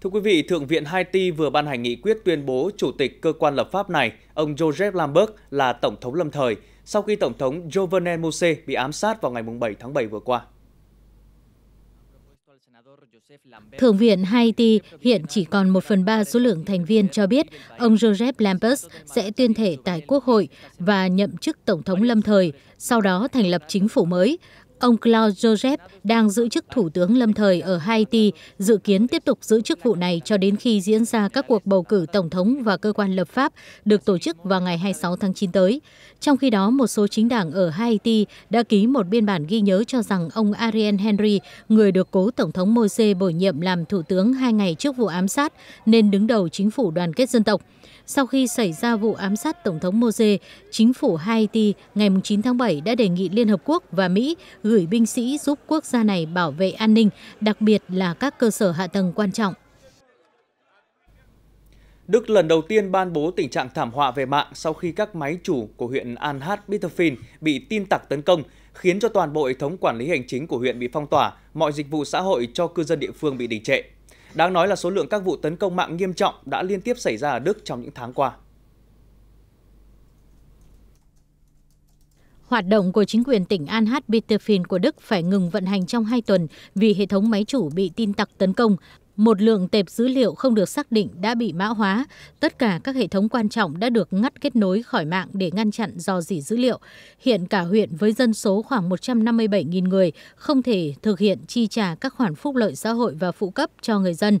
Thưa quý vị, Thượng viện Haiti vừa ban hành nghị quyết tuyên bố chủ tịch cơ quan lập pháp này, ông Joseph Lambert, là tổng thống lâm thời, sau khi tổng thống Jovenel Moise bị ám sát vào ngày 7 tháng 7 vừa qua. Thượng viện Haiti hiện chỉ còn một phần ba số lượng thành viên cho biết ông Joseph Lambert sẽ tuyên thệ tại Quốc hội và nhậm chức Tổng thống lâm thời, sau đó thành lập chính phủ mới. Ông Claude Joseph đang giữ chức thủ tướng lâm thời ở Haiti, dự kiến tiếp tục giữ chức vụ này cho đến khi diễn ra các cuộc bầu cử tổng thống và cơ quan lập pháp được tổ chức vào ngày 26 tháng 9 tới. Trong khi đó, một số chính đảng ở Haiti đã ký một biên bản ghi nhớ cho rằng ông Ariel Henry, người được cố tổng thống Mose bổ nhiệm làm thủ tướng hai ngày trước vụ ám sát, nên đứng đầu chính phủ đoàn kết dân tộc. Sau khi xảy ra vụ ám sát Tổng thống Mose, chính phủ Haiti ngày 9 tháng 7 đã đề nghị Liên Hợp Quốc và Mỹ gửi binh sĩ giúp quốc gia này bảo vệ an ninh, đặc biệt là các cơ sở hạ tầng quan trọng. Đức lần đầu tiên ban bố tình trạng thảm họa về mạng sau khi các máy chủ của huyện Anhalt Bitterfin bị tin tặc tấn công, khiến cho toàn bộ hệ thống quản lý hành chính của huyện bị phong tỏa, mọi dịch vụ xã hội cho cư dân địa phương bị đình trệ. Đáng nói là số lượng các vụ tấn công mạng nghiêm trọng đã liên tiếp xảy ra ở Đức trong những tháng qua. Hoạt động của chính quyền tỉnh Anhalt-Bitterfeld của Đức phải ngừng vận hành trong hai tuần vì hệ thống máy chủ bị tin tặc tấn công. Một lượng tệp dữ liệu không được xác định đã bị mã hóa. Tất cả các hệ thống quan trọng đã được ngắt kết nối khỏi mạng để ngăn chặn dò dỉ dữ liệu. Hiện cả huyện với dân số khoảng 157.000 người không thể thực hiện chi trả các khoản phúc lợi xã hội và phụ cấp cho người dân.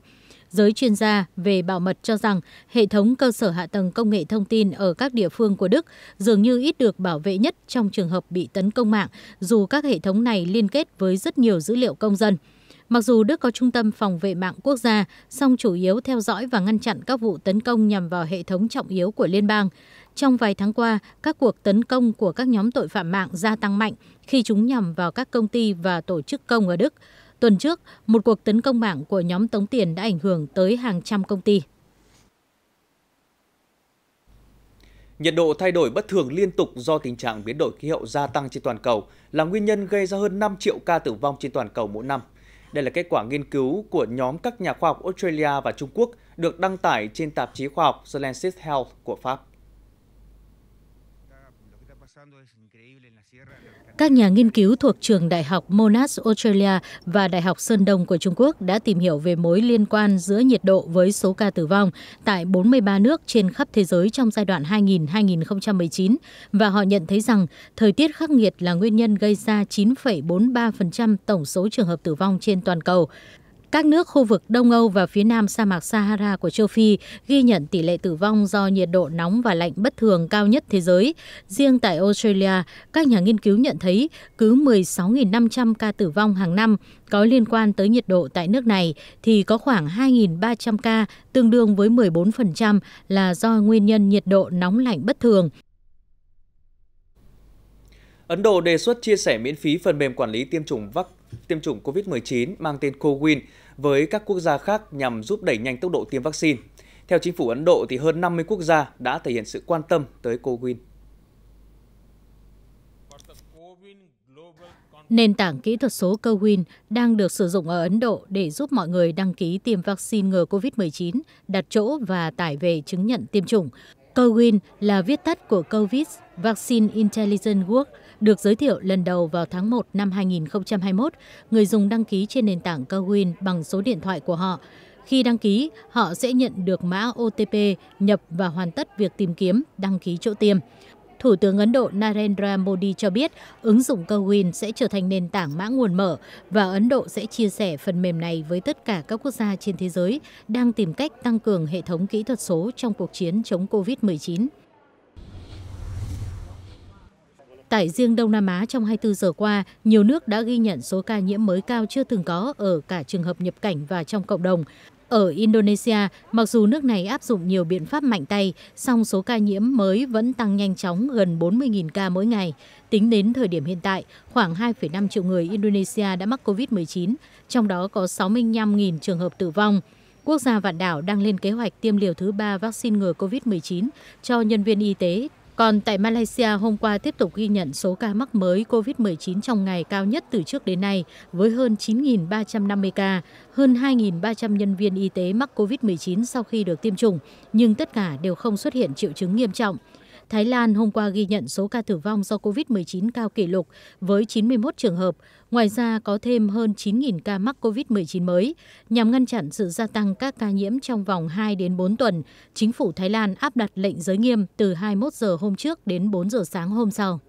Giới chuyên gia về bảo mật cho rằng hệ thống cơ sở hạ tầng công nghệ thông tin ở các địa phương của Đức dường như ít được bảo vệ nhất trong trường hợp bị tấn công mạng, dù các hệ thống này liên kết với rất nhiều dữ liệu công dân. Mặc dù Đức có trung tâm phòng vệ mạng quốc gia, song chủ yếu theo dõi và ngăn chặn các vụ tấn công nhằm vào hệ thống trọng yếu của liên bang. Trong vài tháng qua, các cuộc tấn công của các nhóm tội phạm mạng gia tăng mạnh khi chúng nhằm vào các công ty và tổ chức công ở Đức. Tuần trước, một cuộc tấn công mạng của nhóm tống tiền đã ảnh hưởng tới hàng trăm công ty. Nhiệt độ thay đổi bất thường liên tục do tình trạng biến đổi khí hậu gia tăng trên toàn cầu là nguyên nhân gây ra hơn 5 triệu ca tử vong trên toàn cầu mỗi năm. Đây là kết quả nghiên cứu của nhóm các nhà khoa học Australia và Trung Quốc được đăng tải trên tạp chí khoa học The Lancet Health của Pháp. Các nhà nghiên cứu thuộc trường Đại học Monash Australia và Đại học Sơn Đông của Trung Quốc đã tìm hiểu về mối liên quan giữa nhiệt độ với số ca tử vong tại 43 nước trên khắp thế giới trong giai đoạn 2000-2019 và họ nhận thấy rằng thời tiết khắc nghiệt là nguyên nhân gây ra 9,43% tổng số trường hợp tử vong trên toàn cầu. Các nước khu vực Đông Âu và phía nam sa mạc Sahara của châu Phi ghi nhận tỷ lệ tử vong do nhiệt độ nóng và lạnh bất thường cao nhất thế giới. Riêng tại Australia, các nhà nghiên cứu nhận thấy cứ 16.500 ca tử vong hàng năm có liên quan tới nhiệt độ tại nước này thì có khoảng 2.300 ca, tương đương với 14% là do nguyên nhân nhiệt độ nóng lạnh bất thường. Ấn Độ đề xuất chia sẻ miễn phí phần mềm quản lý tiêm chủng vắc tiêm chủng COVID-19 mang tên CoWIN với các quốc gia khác nhằm giúp đẩy nhanh tốc độ tiêm vaccine. Theo chính phủ Ấn Độ thì hơn 50 quốc gia đã thể hiện sự quan tâm tới CoWIN. Nền tảng kỹ thuật số CoWIN đang được sử dụng ở Ấn Độ để giúp mọi người đăng ký tiêm vaccine ngừa COVID-19, đặt chỗ và tải về chứng nhận tiêm chủng. CoWIN là viết tắt của COVID Vaccine Intelligence Work, được giới thiệu lần đầu vào tháng 1 năm 2021. Người dùng đăng ký trên nền tảng CoWIN bằng số điện thoại của họ. Khi đăng ký, họ sẽ nhận được mã OTP nhập và hoàn tất việc tìm kiếm, đăng ký chỗ tiêm. Thủ tướng Ấn Độ Narendra Modi cho biết ứng dụng CoWIN sẽ trở thành nền tảng mã nguồn mở và Ấn Độ sẽ chia sẻ phần mềm này với tất cả các quốc gia trên thế giới đang tìm cách tăng cường hệ thống kỹ thuật số trong cuộc chiến chống COVID-19. Tại riêng Đông Nam Á trong 24 giờ qua, nhiều nước đã ghi nhận số ca nhiễm mới cao chưa từng có ở cả trường hợp nhập cảnh và trong cộng đồng. Ở Indonesia, mặc dù nước này áp dụng nhiều biện pháp mạnh tay, song số ca nhiễm mới vẫn tăng nhanh chóng gần 40.000 ca mỗi ngày. Tính đến thời điểm hiện tại, khoảng 2,5 triệu người Indonesia đã mắc COVID-19, trong đó có 65.000 trường hợp tử vong. Quốc gia vạn đảo đang lên kế hoạch tiêm liều thứ ba vaccine ngừa COVID-19 cho nhân viên y tế còn tại Malaysia, hôm qua tiếp tục ghi nhận số ca mắc mới COVID-19 trong ngày cao nhất từ trước đến nay, với hơn 9.350 ca, hơn 2.300 nhân viên y tế mắc COVID-19 sau khi được tiêm chủng, nhưng tất cả đều không xuất hiện triệu chứng nghiêm trọng. Thái Lan hôm qua ghi nhận số ca tử vong do COVID-19 cao kỷ lục với 91 trường hợp. Ngoài ra có thêm hơn 9.000 ca mắc COVID-19 mới. Nhằm ngăn chặn sự gia tăng các ca nhiễm trong vòng 2 đến 4 tuần, chính phủ Thái Lan áp đặt lệnh giới nghiêm từ 21 giờ hôm trước đến 4 giờ sáng hôm sau.